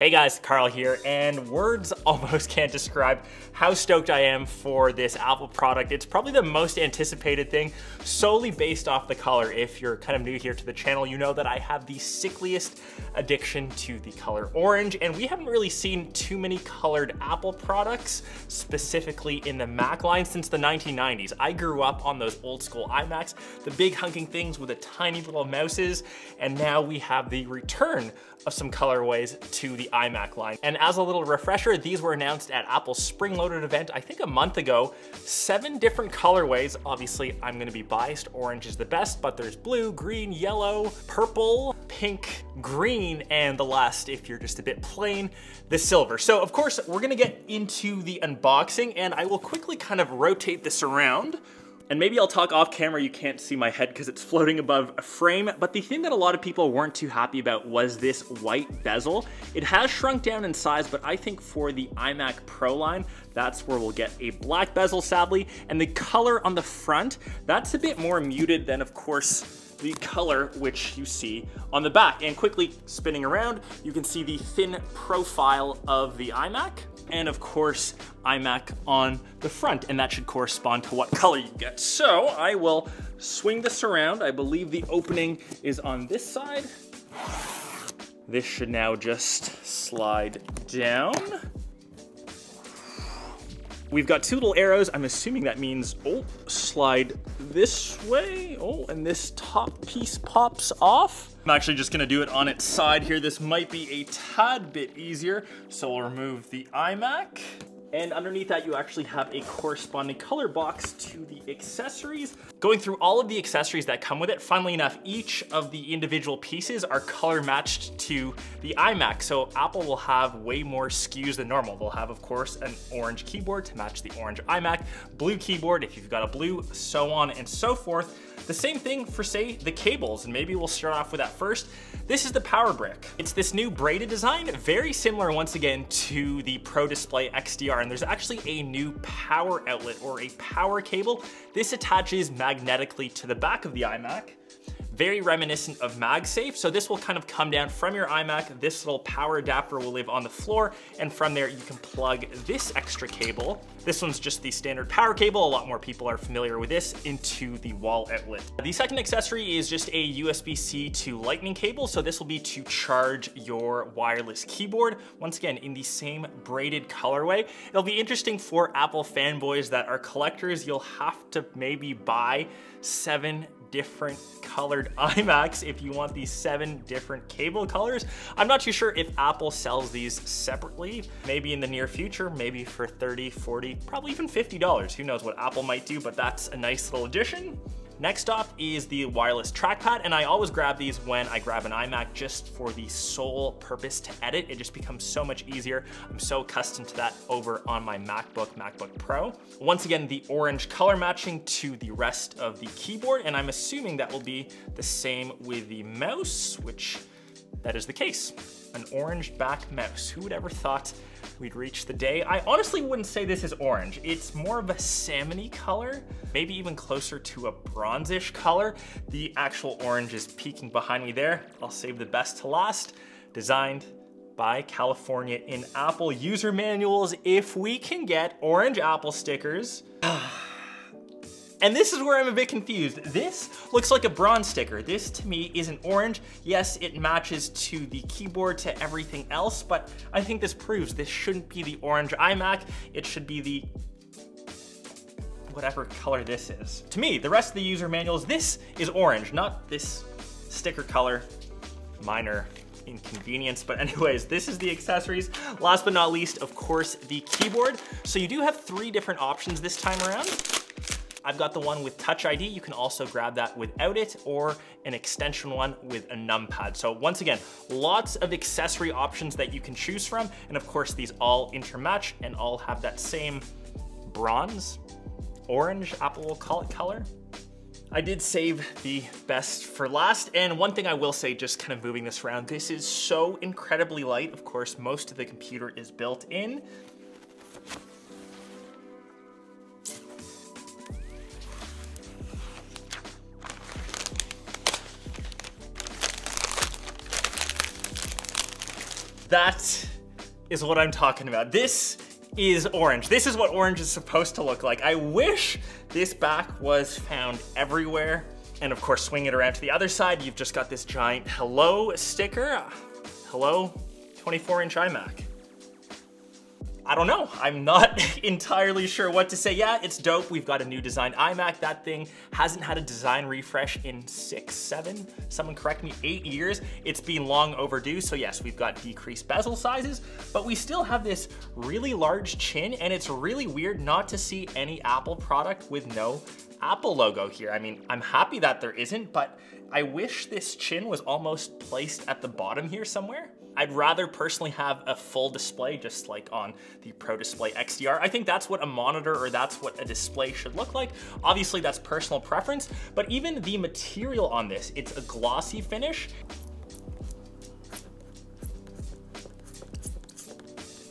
Hey guys, Karl here, and words almost can't describe how stoked I am for this Apple product. It's probably the most anticipated thing, solely based off the color. If you're kind of new here to the channel, you know that I have the sickliest addiction to the color orange, and we haven't really seen too many colored Apple products, specifically in the Mac line, since the 1990s. I grew up on those old school iMacs, the big hunking things with the tiny little mouses, and now we have the return of some colorways to the iMac line. And as a little refresher, these were announced at Apple's spring loaded event, I think a month ago. Seven different colorways. Obviously, I'm gonna be biased. Orange is the best, but there's blue, green, yellow, purple, pink, green, and the last, if you're just a bit plain, the silver. So of course, we're gonna get into the unboxing and I will quickly kind of rotate this around and maybe I'll talk off camera, you can't see my head because it's floating above a frame, but the thing that a lot of people weren't too happy about was this white bezel. It has shrunk down in size, but I think for the iMac Pro line, that's where we'll get a black bezel, sadly. And the color on the front, that's a bit more muted than, of course, the color which you see on the back. And quickly spinning around, you can see the thin profile of the iMac and of course iMac on the front, and that should correspond to what color you get. So I will swing this around. I believe the opening is on this side. This should now just slide down. We've got two little arrows. I'm assuming that means, oh, slide this way. Oh, and this top piece pops off. I'm actually just gonna do it on its side here. This might be a tad bit easier. So we'll remove the iMac. And underneath that, you actually have a corresponding color box to the accessories. Going through all of the accessories that come with it, funnily enough, each of the individual pieces are color matched to the iMac. So Apple will have way more SKUs than normal. They'll have, of course, an orange keyboard to match the orange iMac, blue keyboard if you've got a blue, so on and so forth. The same thing for say the cables, and maybe we'll start off with that first. This is the Power Brick. It's this new braided design, very similar once again to the Pro Display XDR, and there's actually a new power outlet or a power cable. This attaches magnetically to the back of the iMac very reminiscent of MagSafe. So this will kind of come down from your iMac. This little power adapter will live on the floor. And from there, you can plug this extra cable. This one's just the standard power cable. A lot more people are familiar with this into the wall outlet. The second accessory is just a USB-C to lightning cable. So this will be to charge your wireless keyboard. Once again, in the same braided colorway. It'll be interesting for Apple fanboys that are collectors. You'll have to maybe buy seven different colored iMacs if you want these seven different cable colors. I'm not too sure if Apple sells these separately, maybe in the near future, maybe for 30, 40, probably even $50. Who knows what Apple might do, but that's a nice little addition. Next up is the wireless trackpad, and I always grab these when I grab an iMac just for the sole purpose to edit. It just becomes so much easier. I'm so accustomed to that over on my MacBook, MacBook Pro. Once again, the orange color matching to the rest of the keyboard, and I'm assuming that will be the same with the mouse, which that is the case. An orange back mouse. Who would ever thought we'd reach the day? I honestly wouldn't say this is orange. It's more of a salmony color, maybe even closer to a bronzish color. The actual orange is peeking behind me there. I'll save the best to last. Designed by California in Apple user manuals. If we can get orange Apple stickers, And this is where I'm a bit confused. This looks like a bronze sticker. This to me is an orange. Yes, it matches to the keyboard, to everything else, but I think this proves this shouldn't be the orange iMac. It should be the whatever color this is. To me, the rest of the user manuals, this is orange, not this sticker color. Minor inconvenience. But anyways, this is the accessories. Last but not least, of course, the keyboard. So you do have three different options this time around. I've got the one with Touch ID. You can also grab that without it or an extension one with a numpad. So once again, lots of accessory options that you can choose from. And of course, these all intermatch and all have that same bronze, orange, Apple will call it color. I did save the best for last. And one thing I will say, just kind of moving this around, this is so incredibly light. Of course, most of the computer is built in. That is what I'm talking about. This is orange. This is what orange is supposed to look like. I wish this back was found everywhere. And of course, swing it around to the other side, you've just got this giant hello sticker. Hello, 24 inch iMac. I don't know. I'm not entirely sure what to say. Yeah, it's dope. We've got a new design iMac. That thing hasn't had a design refresh in six, seven, someone correct me, eight years. It's been long overdue. So yes, we've got decreased bezel sizes, but we still have this really large chin and it's really weird not to see any Apple product with no Apple logo here. I mean, I'm happy that there isn't, but I wish this chin was almost placed at the bottom here somewhere. I'd rather personally have a full display just like on the Pro Display XDR. I think that's what a monitor or that's what a display should look like. Obviously that's personal preference, but even the material on this, it's a glossy finish.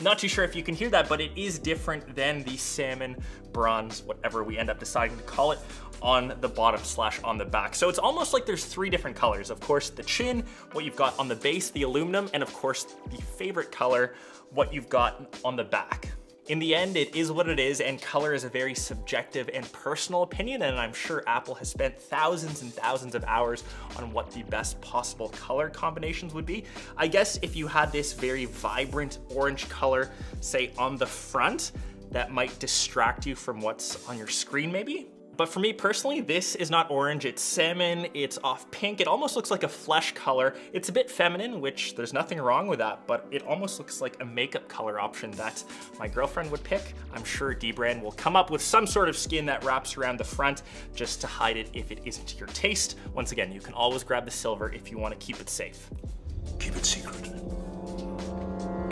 Not too sure if you can hear that, but it is different than the salmon, bronze, whatever we end up deciding to call it on the bottom slash on the back. So it's almost like there's three different colors. Of course, the chin, what you've got on the base, the aluminum, and of course, the favorite color, what you've got on the back. In the end, it is what it is, and color is a very subjective and personal opinion, and I'm sure Apple has spent thousands and thousands of hours on what the best possible color combinations would be. I guess if you had this very vibrant orange color, say on the front, that might distract you from what's on your screen maybe. But for me personally, this is not orange, it's salmon, it's off pink, it almost looks like a flesh color. It's a bit feminine, which there's nothing wrong with that, but it almost looks like a makeup color option that my girlfriend would pick. I'm sure Dbrand will come up with some sort of skin that wraps around the front just to hide it if it isn't to your taste. Once again, you can always grab the silver if you wanna keep it safe. Keep it secret.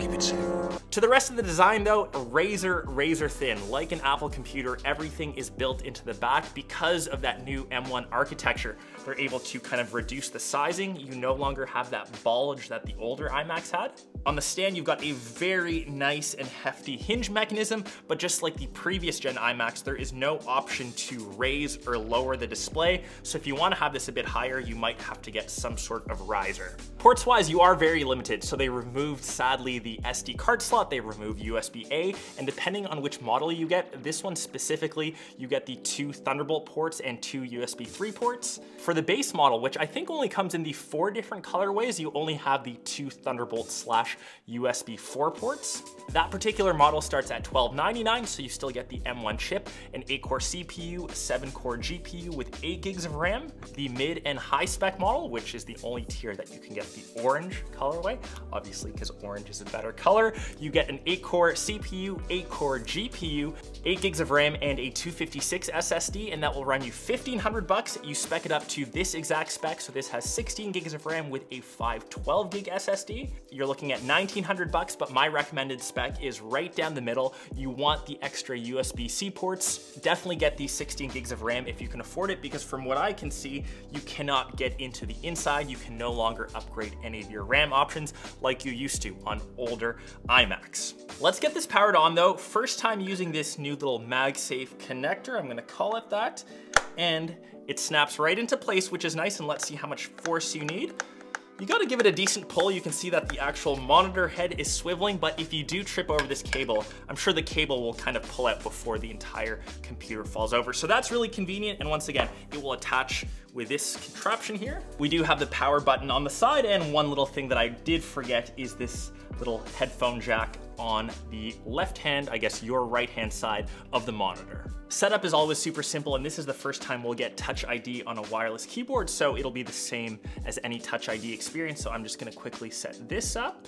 Keep it safe. To the rest of the design though, razor, razor thin. Like an Apple computer, everything is built into the back because of that new M1 architecture. They're able to kind of reduce the sizing. You no longer have that bulge that the older iMacs had. On the stand, you've got a very nice and hefty hinge mechanism, but just like the previous gen iMacs, there is no option to raise or lower the display. So if you wanna have this a bit higher, you might have to get some sort of riser. Ports wise, you are very limited. So they removed, sadly, the SD card slot they remove USB-A, and depending on which model you get, this one specifically, you get the two Thunderbolt ports and two USB 3 ports. For the base model, which I think only comes in the four different colorways, you only have the two Thunderbolt slash USB 4 ports. That particular model starts at $12.99, so you still get the M1 chip, an 8-core CPU, 7-core GPU with 8 gigs of RAM. The mid and high spec model, which is the only tier that you can get the orange colorway, obviously because orange is a better color. You you get an 8-core CPU, 8-core GPU, 8 gigs of RAM, and a 256 SSD, and that will run you 1500 bucks. You spec it up to this exact spec, so this has 16 gigs of RAM with a 512 gig SSD. You're looking at 1900 bucks, but my recommended spec is right down the middle. You want the extra USB-C ports. Definitely get these 16 gigs of RAM if you can afford it, because from what I can see, you cannot get into the inside. You can no longer upgrade any of your RAM options like you used to on older iMac. Let's get this powered on though. First time using this new little MagSafe connector, I'm gonna call it that. And it snaps right into place, which is nice, and let's see how much force you need. You gotta give it a decent pull. You can see that the actual monitor head is swiveling, but if you do trip over this cable, I'm sure the cable will kind of pull out before the entire computer falls over. So that's really convenient. And once again, it will attach with this contraption here. We do have the power button on the side and one little thing that I did forget is this little headphone jack on the left hand, I guess your right hand side of the monitor. Setup is always super simple and this is the first time we'll get Touch ID on a wireless keyboard so it'll be the same as any Touch ID experience. So I'm just gonna quickly set this up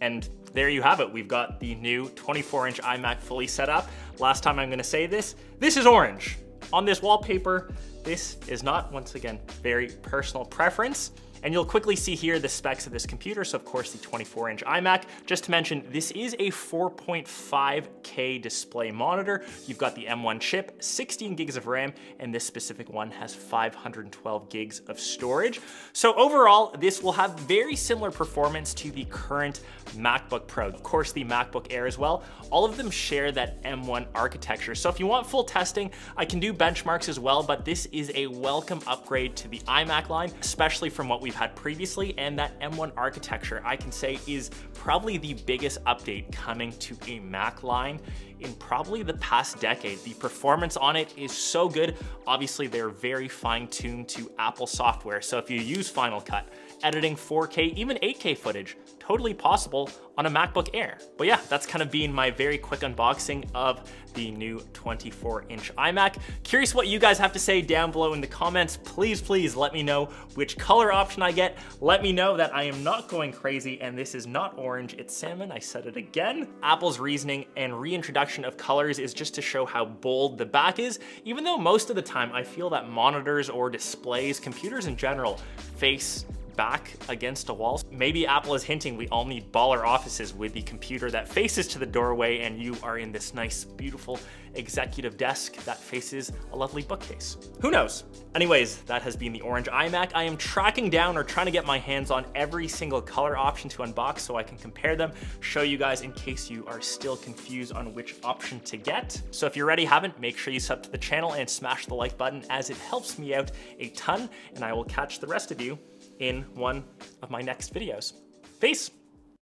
and there you have it. We've got the new 24 inch iMac fully set up. Last time I'm gonna say this, this is orange. On this wallpaper, this is not, once again, very personal preference. And you'll quickly see here the specs of this computer. So of course the 24 inch iMac. Just to mention, this is a 4.5K display monitor. You've got the M1 chip, 16 gigs of RAM, and this specific one has 512 gigs of storage. So overall, this will have very similar performance to the current MacBook Pro. Of course, the MacBook Air as well. All of them share that M1 architecture. So if you want full testing, I can do benchmarks as well, but this is a welcome upgrade to the iMac line, especially from what we've we've had previously, and that M1 architecture, I can say, is probably the biggest update coming to a Mac line in probably the past decade. The performance on it is so good. Obviously, they're very fine-tuned to Apple software, so if you use Final Cut, editing 4K, even 8K footage, totally possible on a MacBook Air. But yeah, that's kind of been my very quick unboxing of the new 24 inch iMac. Curious what you guys have to say down below in the comments. Please, please let me know which color option I get. Let me know that I am not going crazy and this is not orange, it's salmon. I said it again. Apple's reasoning and reintroduction of colors is just to show how bold the back is, even though most of the time I feel that monitors or displays, computers in general, face back against a wall. Maybe Apple is hinting we all need baller offices with the computer that faces to the doorway and you are in this nice, beautiful executive desk that faces a lovely bookcase. Who knows? Anyways, that has been the orange iMac. I am tracking down or trying to get my hands on every single color option to unbox so I can compare them, show you guys in case you are still confused on which option to get. So if you already haven't, make sure you sub to the channel and smash the like button as it helps me out a ton and I will catch the rest of you in one of my next videos. Peace!